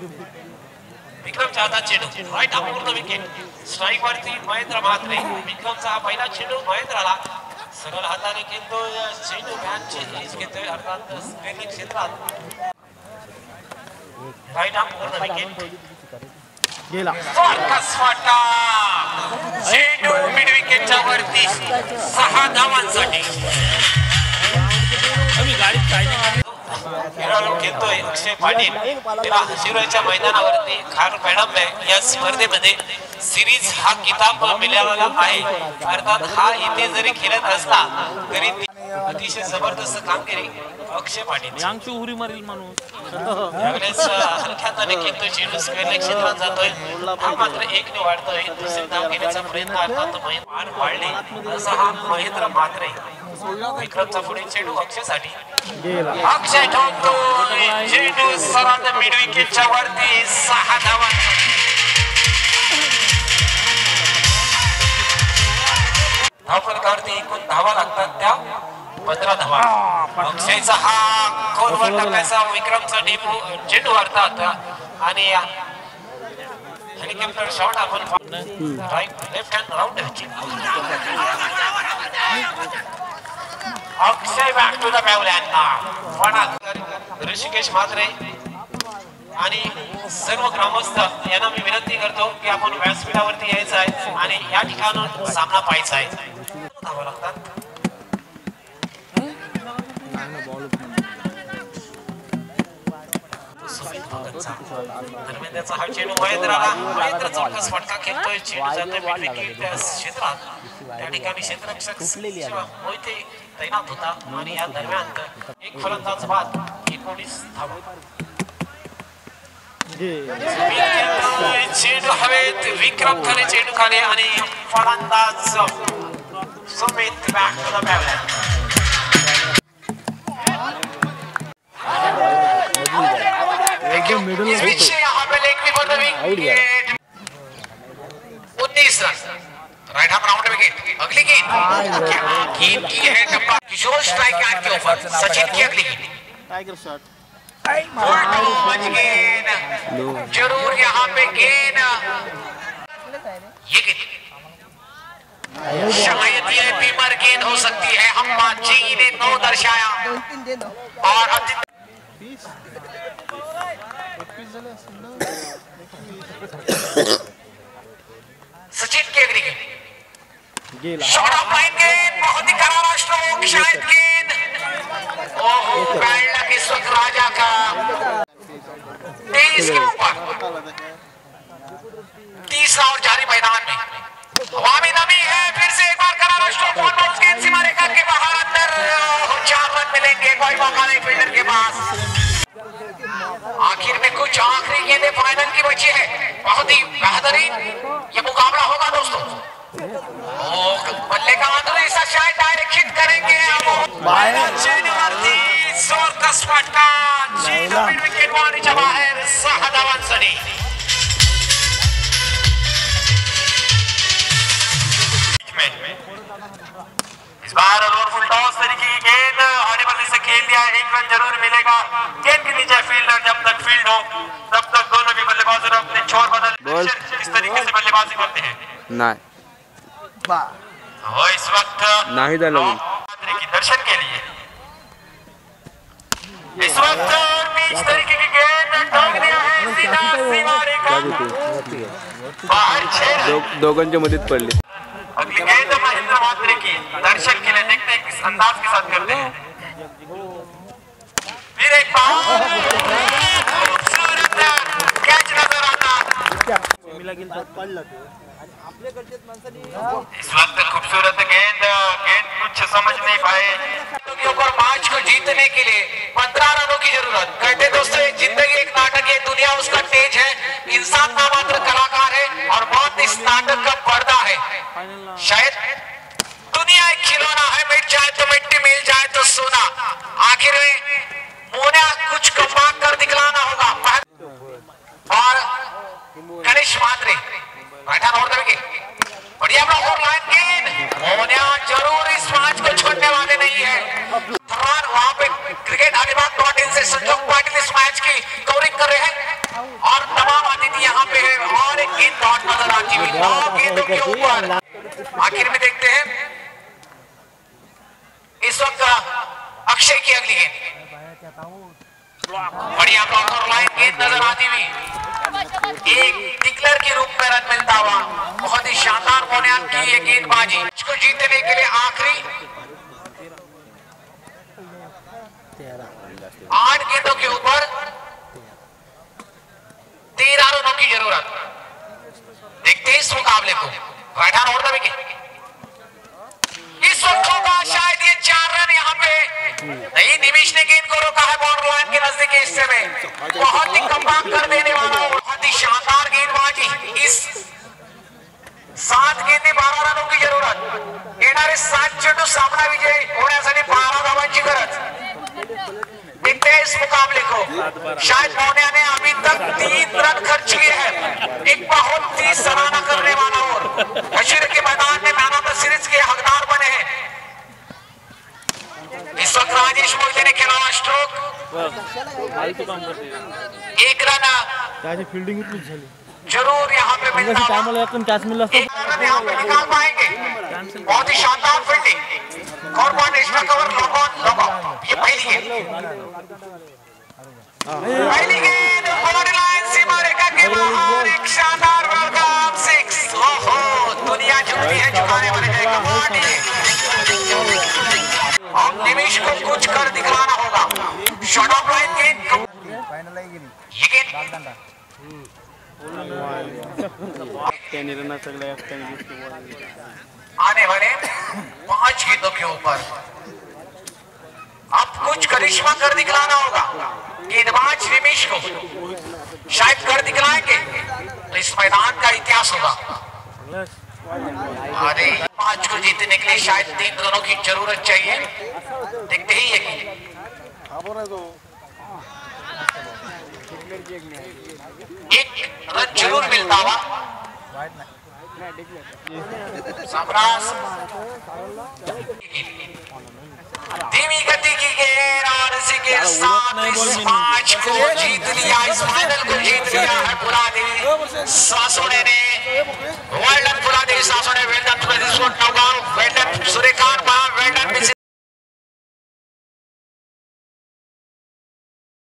विक्रमचा हातात चेंडू. राईट पूर्ण विकेट स्ट्राईक वरती महेंद्र म्हात्रे. विक्रमचा हा पहिला चेंडू महेंद्राला. सरळ हाताने खेळतो चेंडू मॅचची एज घेतोय अर्थात स्क्रीनिंग क्षेत्रात. राईट आर्म पूर्ण विकेट गेला. चेंडू मिड विकेटच्या वरती. सहा धावांसाठी. खेळाडू अक्षय पाटील. त्याला शिरोच्या मैदानावरती खार मॅडम या स्पर्धेमध्ये सिरीज हा किताब मिळालेला आहे. अर्थात हा इथे जरी खेळत असला तरी ती अतिशय जबरदस्त कामगिरी अक्षय पाटील. यांची उरी मारील माणूस. यावेळेस हलक्यात चेंडू स्क्वेअर क्षेत्रात जातोय. हा मात्र एक ने वाढतोय. दुसरी धाव घेण्याचा प्रयत्न अर्थात महेंद्र पार पाडले. असा हा महेंद्र मात्रे. विक्रमचा पुढे चेंडू अक्षयसाठी गेला अक्षय ठोकतोय चेंडू सरळ मिड विकेटच्या वरती सहा धावा धावफलकावरती एकूण धावा लागतात त्या पंधरा धावा अक्षयचा हा खोलवर टाकायचा विक्रमचा डेपू चेंडू अर्थात आणि हेलिकॉप्टर शॉट आपण right left hand round Akshay back to the पण ऋषिकेश म्हात्रे आणि सर्व ग्रामस्थ यांना मी विनंती करतो की आपण व्यासपीठावरती यायचं आहे आणि या ठिकाणून सामना पाहायचा आहे. धावा लागतात. धर्मेंद्रचा हा चेंडू महेंद्राला महेंद्र चौकस फटका खेळतोय. चेंडू जातोय क्षेत्रात त्या ठिकाणी क्षेत्ररक्षक शिवा मोहिते तैनात होता आणि या दरम्यान एक फलंदाज बाद एकोणीस धावा चेंडू हवेत विक्रम खाली चेंडू खाली आणि फलंदाज Sumit back to the bat एकदम मिडल इस बीच से यहाँ पे लेग बिफोर द विकेट उन्नीस run right half round wicket अगली गेंद गेंद की है डब्बा किशोर स्ट्राइक आउट के ऊपर। सचिन की अगली गेंद टाइगर शॉट गेंद ज़रूर यहाँ पे गेंद। ये गेंद शायद ये बीमर गेंद हो सकती है। अम्मा जी ने नो दर्शाया। और सचिन की अगली गेंद गेला बहुत ही करारा स्ट्रोक शायद गेंद। ओहो राजा का। तेईस के ऊपर। तीसरा और जारी मैदान में। हवा में नमी है फिर से एक बार करारा स्ट्रोक बॉल बाउंस गेंद सीमा रेखा के बाहर अंदर। चार रन मिलेंगे कोई मौका नहीं फील्डर के पास। आखिर में कुछ आखिरी गेंदें फाइनल की बची है। बहुत ही बेहतरीन ये मुकाबला ओ, बल्ले का अंदर ऐसा शायद डायरेक्ट हिट करेंगे चेंडूवरती फटका चेंडू विकेट वाणीच्या बाहेर सहा धावांसाठी इस बार ओवर फुल टॉस तरीके की गेंद। आने बल्ले से खेल दिया है एक रन ज़रूर मिलेगा। गेंद के नीचे फील्डर जब तक फ़ील्ड हो तब तक दोनों भी बल्लेबाज अपने छोर बदल इस तरीके से बल्लेबाजी करते हैं। नाही इस वक्त नाही झालं की दर्शन के लिए। इस वक्त बीच तरीके की गेंद ठोक दिया है सीधा सीमा रेखा। बाहर छह। दो- पडले अगली गेंद महेंद्र मात्रे की दर्शन के लिए देखते हैं किस अंदाज के साथ करते हैं। फिर एक बार। खूबसूरत कैच नज़र आता। इस वक्त खूबसूरत गेंद गेंद कुछ समझ नहीं पाए। ऊपर मैच को जीतने के लिए पंद्रह रनों की ज़रूरत। कहते दोस्तों एक ज़िंदगी एक नाटक है दुनिया उसका तेज है। इंसान ना मात्र कलाकार है और बहुत इस नाटक का पर्दा है। शायद दुनिया एक खिलौना है मिट जाए तो मिट्टी मिल जाए तो सोना आखिर में मोना कुछ कमा कर दिखलाना होगा पह- और गणेश मात्रे बैठा नोट देंगे बढ़िया ब्लॉक और लाइन गेंद मोनिया ज़रूर इस मैच को छोड़ने वाले नहीं है फरमान वहाँ पे क्रिकेट अभिमान डॉट इन से संजोग पाटिल इस मैच की कवरिंग कर रहे हैं पांचवी नौ गेंदों के ऊपर आखिर में देखते हैं इस वक्त अक्षय की अगली गेंद। बढ़िया कॉर्नर लाइन गेंद नज़र आती हुई। एक टिकलर के रूप में रन मिलता हुआ बहुत ही शानदार मोनियान की ये गेंदबाजी। इसको जीतने के लिए आखिरी आठ गेंदों के ऊपर तेरह रनों की ज़रूरत। देखते हैं इस मुकाबले को। राइट हैंड होल्डर विकेट इस वक्त होगा शायद ये चार रन यहाँ पे नहीं, निमिष ने गेंद को रोका है बॉर्डर लाइन के नजदीकी हिस्से में। बहुत ही कम्बैक कर देने वाला बहुत ही शानदार गेंदबाजी। इस सात गेंदे बारा रनों की ज़रूरत। येणारे सात चेंडू सामना विजय होण्यासाठी बारा धावांची गरज। इस मुकाबले को। शायद मोनिया ने अभी तक तीन रन खर्च किए हैं। एक बहुत ही सराहना करने वाला और। बशीर के मैदान में मैन ऑफ़ द सीरीज़ के हकदार बने हैं इस राजेश मोहिते ने खेला स्ट्रोक एक रन त्याची फिल्डिंग इतलीच झाली ज़रूर यहाँ पे मिलता मगाशी एकदम कॅच मिळला एक रन यहाँ पे निकाल पाएँगे। बहुत ही शानदार फील्डिंग और one extra cover long on long off ये पहली गेंद पहली गेंद बॉर्डर लाइन सीमा रेखा के बाहर एक शानदार वेलकम सिक्स ओहो दुनिया झुकती है झुकाने वाले कमाल अब निमिष को कुछ कर दिखलाना होगा। शॉट ऑफ़ लाइन गेंद ये गेंद रन सगळ्या एकट्याने दिसते. आने वाले पाँच गेंदों के ऊपर। अब कुछ करिश्मा कर दिखलाना होगा। गेंदबाज निमिष को शायद कर दिखलाएँगे। तो इस मैदान का इतिहास होगा। अरे पाँच को जीतने के लिए शायद तीन रनों की ज़रूरत चाहिए। देखते ही ये एक रन ज़रूर मिलता हुआ धीमी गति की गेंद और इसी के साथ इस मैच को जीत लिया इस फाइनल को जीत लिया है बुरा दिन सासोने ने। World this one now gone. Wait up, Surikant Mahal, wait up.